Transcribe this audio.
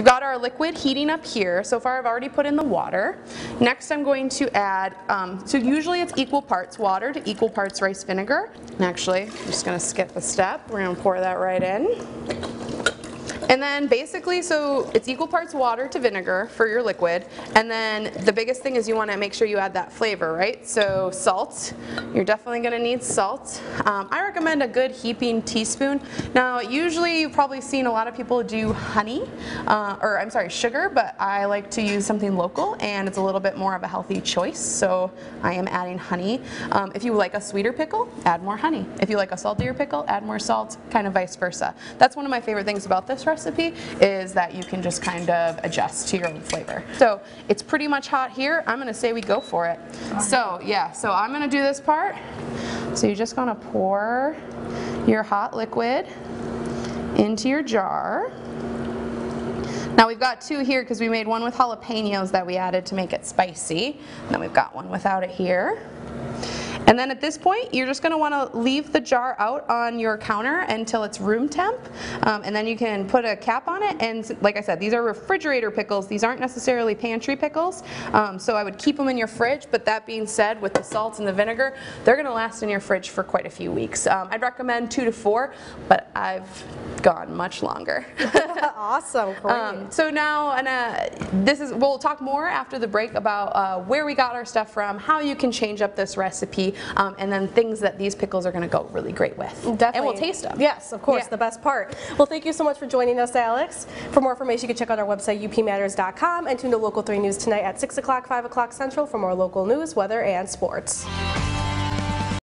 we've got our liquid heating up here. So far I've already put in the water. Next I'm going to add, um, so usually it's equal parts water to equal parts rice vinegar. And actually, I'm just gonna skip a step. We're gonna pour that right in. And then basically, so it's equal parts water to vinegar for your liquid. And then the biggest thing is you want to make sure you add that flavor, right? So salt, you're definitely going to need salt. Um, I recommend a good heaping teaspoon. Now, usually you've probably seen a lot of people do honey, uh, or I'm sorry, sugar, but I like to use something local and it's a little bit more of a healthy choice. So I am adding honey. Um, if you like a sweeter pickle, add more honey. If you like a saltier pickle, add more salt, kind of vice versa. That's one of my favorite things about this recipe recipe is that you can just kind of adjust to your own flavor. So it's pretty much hot here. I'm gonna say we go for it. So yeah, so I'm gonna do this part. So you're just gonna pour your hot liquid into your jar. Now we've got two here because we made one with jalapenos that we added to make it spicy. And then we've got one without it here. And then at this point, you're just gonna wanna leave the jar out on your counter until it's room temp. Um, and then you can put a cap on it. And like I said, these are refrigerator pickles. These aren't necessarily pantry pickles. Um, so I would keep them in your fridge. But that being said, with the salt and the vinegar, they're gonna last in your fridge for quite a few weeks. Um, I'd recommend two to four, but I've gone much longer. awesome, great. Um, so now, and uh, this is we'll talk more after the break about uh, where we got our stuff from, how you can change up this recipe, um, and then things that these pickles are going to go really great with. Definitely. And we'll taste them. Yes, of course, Yeah. the best part. Well, thank you so much for joining us, Alex. For more information, you can check out our website, upmatters.com, and tune to Local 3 News tonight at 6 o'clock, 5 o'clock Central for more local news, weather, and sports.